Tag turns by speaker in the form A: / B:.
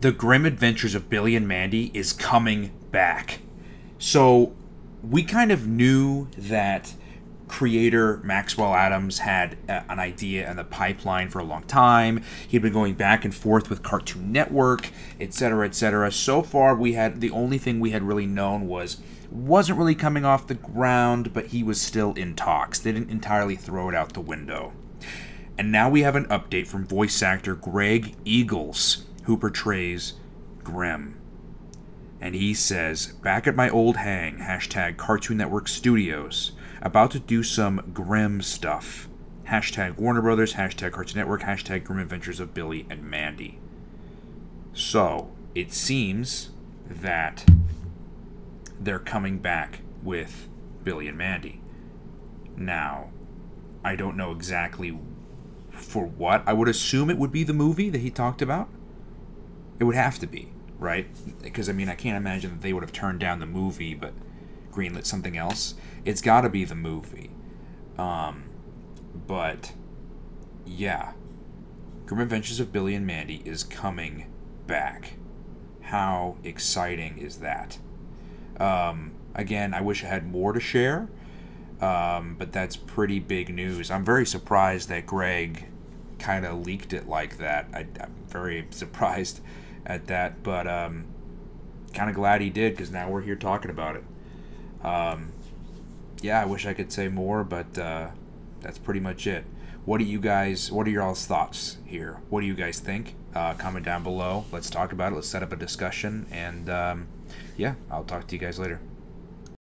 A: The Grim Adventures of Billy and Mandy is coming back. So we kind of knew that creator Maxwell Atoms had uh, an idea in the pipeline for a long time. He'd been going back and forth with Cartoon Network, etc., etc. So far, we had the only thing we had really known was wasn't really coming off the ground, but he was still in talks. They didn't entirely throw it out the window. And now we have an update from voice actor Greg Eagles, who portrays Grim. And he says, back at my old hang, hashtag Cartoon Network Studios, about to do some grim stuff. Hashtag Warner Brothers, hashtag Cartoon Network, hashtag Grim Adventures of Billy and Mandy. So, it seems that they're coming back with Billy and Mandy. Now, I don't know exactly for what. I would assume it would be the movie that he talked about. It would have to be, right? Because, I mean, I can't imagine that they would have turned down the movie but greenlit something else. It's got to be the movie. Um, but, yeah. Grim Adventures of Billy and Mandy is coming back. How exciting is that? Um, again, I wish I had more to share, um, but that's pretty big news. I'm very surprised that Greg kind of leaked it like that. I, am very surprised at that, but um, kind of glad he did because now we're here talking about it. Um, yeah, I wish I could say more, but uh, that's pretty much it. What do you guys? What are your all's thoughts here? What do you guys think? Uh, comment down below. Let's talk about it. Let's set up a discussion, and um, yeah, I'll talk to you guys later.